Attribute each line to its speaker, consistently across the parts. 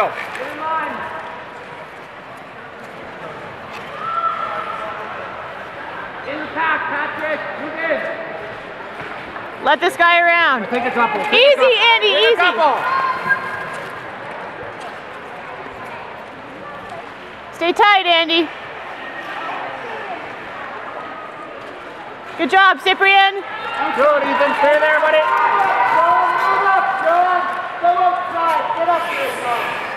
Speaker 1: Let's.
Speaker 2: In the pack, Patrick. Move in.
Speaker 3: Let this guy around.
Speaker 1: Take a couple. Take a
Speaker 3: Easy,
Speaker 1: couple.
Speaker 3: Andy,
Speaker 1: Take a
Speaker 3: easy.
Speaker 1: couple.
Speaker 3: Stay tight, Andy. Good job, Cyprian.
Speaker 1: Good, Ethan. Stay there, buddy.
Speaker 2: John, move up, John. Go outside. Get up here,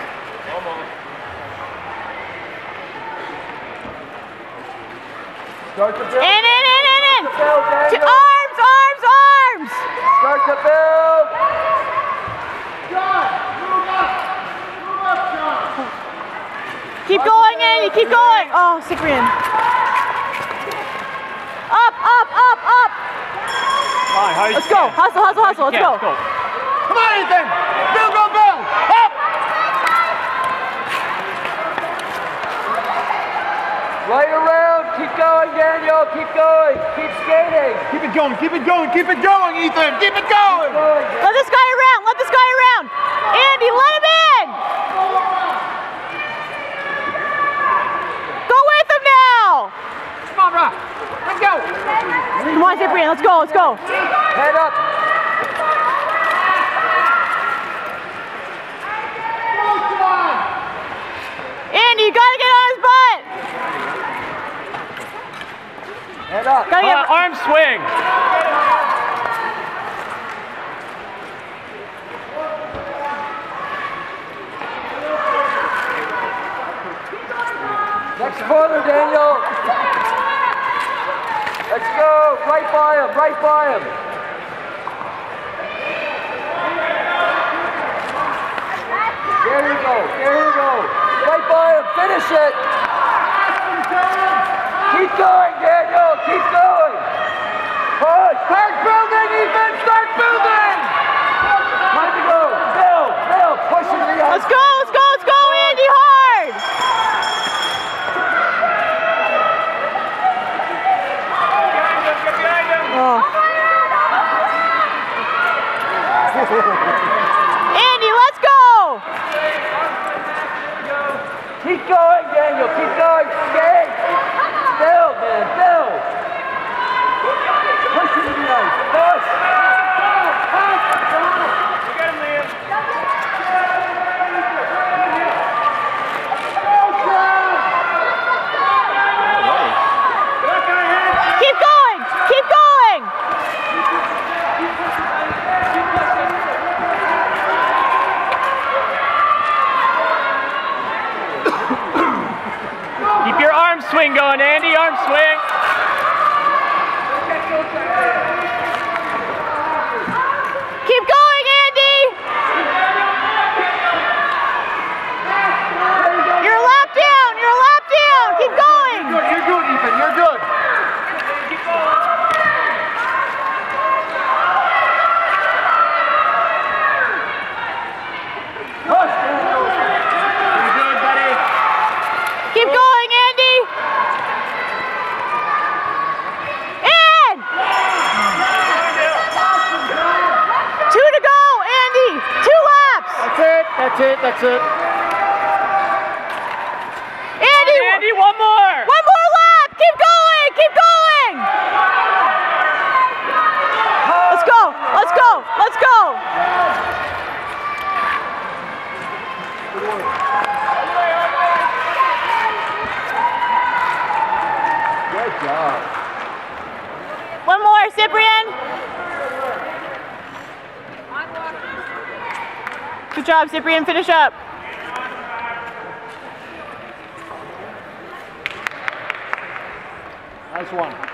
Speaker 1: Start to build.
Speaker 3: In, in, in, in, in.
Speaker 1: Build,
Speaker 3: To arms, arms, arms.
Speaker 1: Start to build.
Speaker 2: John, move up. Move up, John.
Speaker 3: Keep going, Andy. Keep going. Oh, Cyprian. Up, up, up, up.
Speaker 1: Fine, how
Speaker 3: Let's go. Hustle, hustle, hustle. Let's go.
Speaker 1: Come on, Ethan. Build, build, build. Up. Right around. Keep going, Daniel. Keep going. Keep skating. Keep it going. Keep it going. Keep it going, Ethan. Keep it going.
Speaker 3: Let this guy around. Let this guy around. Andy, let him in. Go with him now.
Speaker 1: Come on, Rock. Let's go.
Speaker 3: Come on, Cyprian. Let's go. Let's go.
Speaker 1: Head up.
Speaker 2: Go, John.
Speaker 3: Andy, you gotta get on his butt.
Speaker 1: Head up.
Speaker 3: Gotta get.
Speaker 1: arm swing. Next corner, Daniel. Let's go. Right by him. Right by him. There you go. There you go. Right by him. Finish it. Keep going, Daniel. Keep going. Push. Start building, Ethan. Start building. Time to go. Bill. Bill. Push it to the
Speaker 3: Let's
Speaker 1: ice.
Speaker 3: go. Let's go. Let's go, Andy. Hard. Oh. Andy, let's go.
Speaker 1: Keep going, Daniel. Keep going. Skate. Bill, man. Bill. Push it to the ice. Push.
Speaker 3: Keep going. Keep going.
Speaker 4: Keep your arm going, Andy. Arm swing.
Speaker 3: Keep going, Andy. You're a lap down. You're a lap down. Keep going.
Speaker 1: Good. You're good, Ethan. You're good. Push, Daniel. You're good, buddy.
Speaker 3: Keep going, Andy. In. Two to go, Andy. Two laps.
Speaker 1: That's it. That's it. That's it.
Speaker 3: Andy.
Speaker 4: Andy, one more.
Speaker 3: One more lap. Keep going. Keep going. Let's go. Let's go. Let's go.
Speaker 1: Good job.
Speaker 3: One more, Cyprian. Good job, Cyprian. Finish up.
Speaker 1: Nice one.